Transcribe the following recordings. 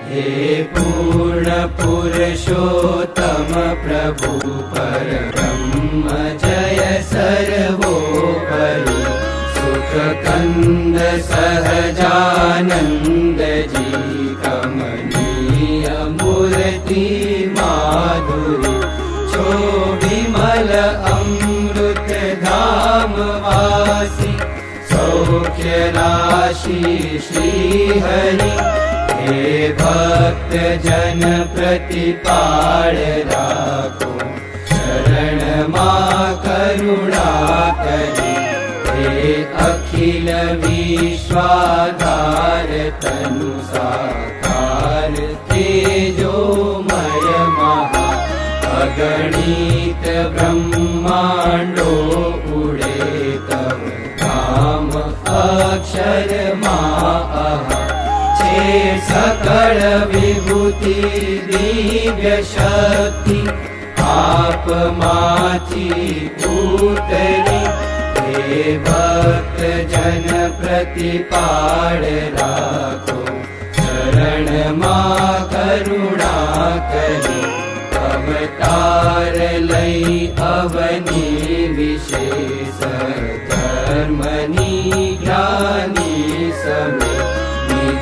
हे पूर्णपुरुषोत्तम प्रभु पर ब्रह्म जय सर्वोपरि। सुखकन्द सहजानन्द जी कमनीय मूर्ति माधुरी। छो विमल अमृत धाम वासी सौख्य राशि श्रीहरि हे भक्त जन तनु साकार तेजो मय महा। अगणित ब्रह्माण्डो उडे तव काम अक्षर मा अहा छे सकल विभूति दिव्य शक्ति। आप माथी उतरी हे भक्त जन प्रतिपाळ राखो। शरण मा करुणा करी अवतार विशेष। धर्मनी ज्ञानी समे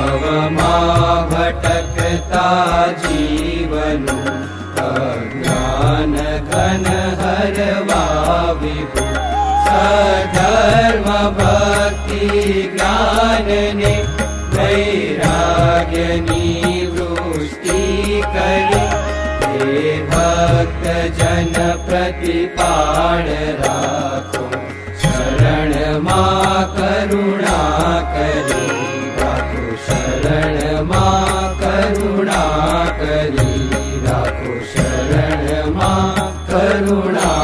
भवमा भटकता जीवन अज्ञान घन हरवा विभु सधर्म भक्ति ज्ञान ने वैराग्यनी जन प्रतिपाण राखो शरण मा करुणा कली राखो शरण मा करुणा कली राखो शरण मा करुणा